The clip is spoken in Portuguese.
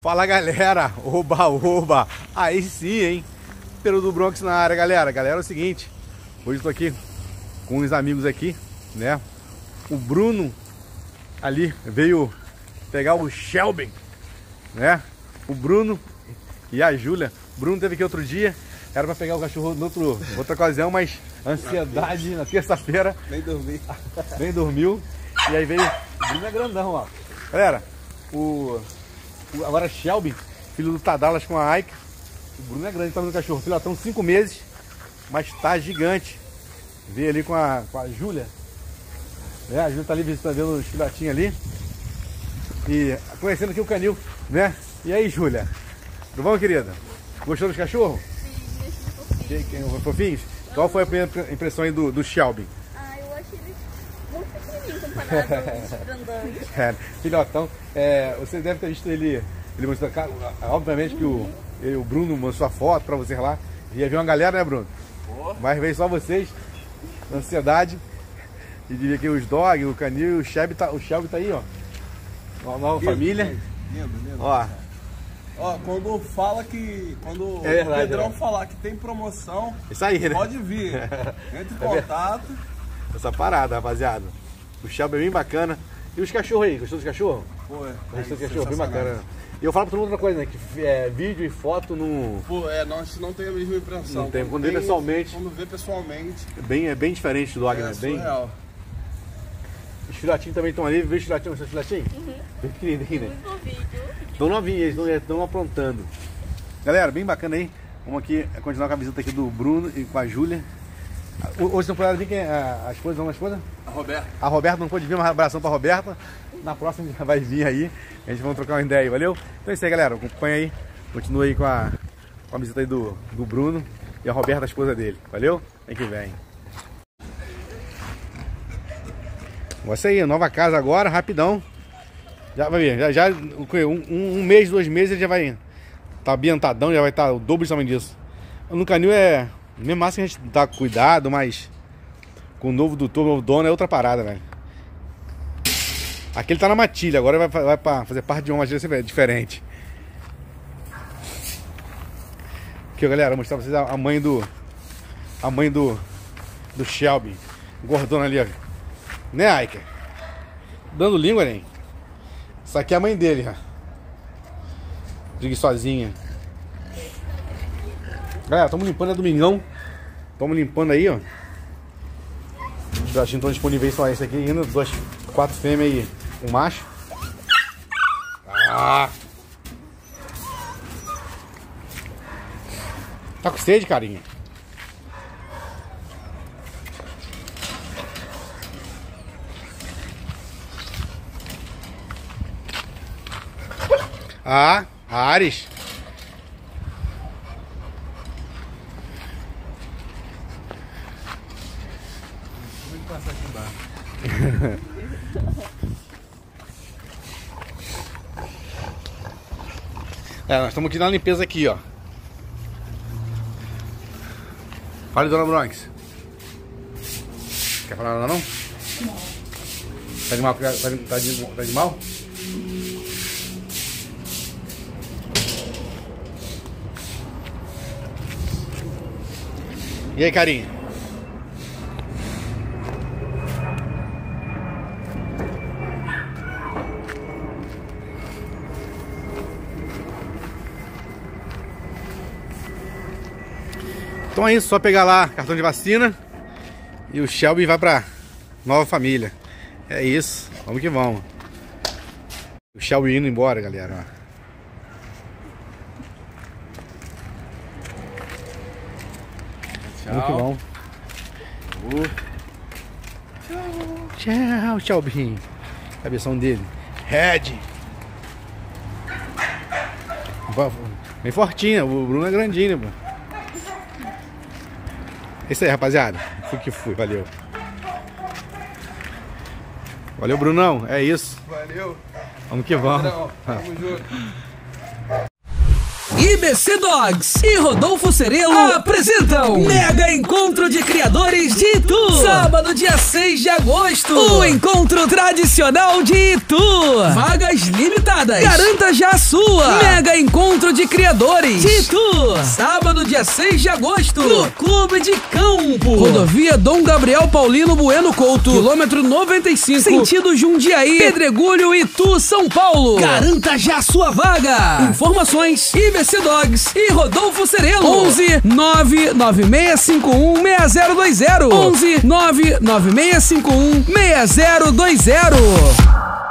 Fala galera, oba oba, aí sim hein, pelo do Bronx na área galera, galera é o seguinte, hoje eu tô aqui com uns amigos aqui, né, o Bruno ali veio pegar o Shelby, né, o Bruno e a Júlia, Bruno teve aqui outro dia, era pra pegar o cachorro em outro, outra ocasião, mas ansiedade na terça-feira, nem dormi, nem dormiu, e aí veio, o Bruno é grandão ó, galera, o agora Shelby, filho do Tadalas com a Ike. O Bruno é grande, tá no cachorro. Filhotão, 5 meses, mas tá gigante. Veio ali com a, com a Júlia. É, a Júlia tá ali visitando, vendo os filhotinhos ali. E conhecendo aqui o canil, né? E aí, Júlia? Tudo bom, querida? Gostou dos cachorros? Sim, fofinhos. fofinhos? Qual foi a primeira impressão aí do, do Shelby? É, filhotão, é, você deve ter visto ele, ele mostrou, obviamente que o, ele, o Bruno mostrou a foto pra vocês lá, ia ver uma galera, né Bruno? Mas veio só vocês, ansiedade, e diria que os dog, o canil, o Shelby tá, o Shelby tá aí, ó, uma nova lindo, família, lindo, lindo, ó. Ó, quando fala que. Quando é verdade, o Pedrão é. falar que tem promoção, Isso aí, né? pode vir. Entre em contato. Essa parada, rapaziada. O Shelby é bem bacana. E os cachorros aí? Gostou dos cachorros? Pô, é. Gostou dos cachorros? Bem bacana. E eu falo pra todo mundo outra coisa, né? Que é, vídeo e foto no. Pô, é, nós não tem a mesma impressão. Não tem. Quando, vê pessoalmente. Quando vê pessoalmente. Bem, é bem diferente do dog, é, né? Bem. Surreal. Os filhotinhos também estão ali. Vê os filhotinhos, os filhotinhos? Uhum. Bem pequenininho, né? Estão novinhos, eles estão aprontando. Galera, bem bacana aí. Vamos aqui continuar com a visita aqui do Bruno e com a Júlia. Hoje não pode vir quem? A, a esposa, não a esposa? A Roberta. A Roberta não pôde vir, um abração pra Roberta. Na próxima já vai vir aí. A gente vai trocar uma ideia aí, valeu? Então é isso aí, galera. Acompanha aí. Continua aí com a, com a visita aí do, do Bruno e a Roberta, a esposa dele. Valeu? Vem que vem. Você aí, nova casa agora, rapidão. Já vai ver, já, já um, um, mês, dois meses ele já vai tá ambientadão, já vai estar tá o dobro de tamanho disso. No canil é mesmo assim a gente dá cuidado, mas com o novo doutor, novo dono é outra parada, velho. Aqui ele tá na matilha, agora vai, vai pra fazer parte de uma matilha diferente. Aqui, galera, vou mostrar pra vocês a, mãe do. A mãe do. Do Shelby. Gordona ali, ó. Né, Aiker? Dando língua, nem. Essa aqui é a mãe dele, ó. Diga sozinha. Galera, estamos limpando a domingão. Estamos limpando aí, ó. Os gatinhos estão disponíveis só esse aqui ainda. Duas, quatro fêmeas e um macho. Ah! Tá com sede, carinha? Ah, Ares. Passar aqui embaixo. é, nós estamos aqui na limpeza aqui, ó. Fale, dona Bronx. Quer falar nada não? Não. Tá de mal? Tá de, tá de, tá de mal? E aí, carinho? Então é isso, só pegar lá cartão de vacina e o Shelby vai pra nova família. É isso, vamos que vamos. O Shelby indo embora, galera. Tchau. Vamos que vamos. Uh. Tchau. Tchau, Shelby. Cabeção dele. Red. Bem fortinha, o Bruno é grandinho, né, é isso aí, rapaziada. Fui que fui, valeu. Valeu, Brunão. É isso. Valeu. Vamos que vamos. Tamo junto. IBC Dogs e Rodolfo Cerelo apresentam Mega Encontro de Criadores de Itu. Sábado, dia 6 de agosto. O encontro tradicional de Itu. Vagas limitadas. Garanta já a sua. Mega Encontro de Criadores de Itu. Sábado, dia 6 de agosto. No Clube de Campo. Rodovia Dom Gabriel Paulino Bueno Couto. Quilômetro 95. Sentido Jundiaí. Pedregulho, Itu, São Paulo. Garanta já a sua vaga. Informações IBC Dogs e Rodolfo Cerelo. 11 99651 6020. 11 99651 6020.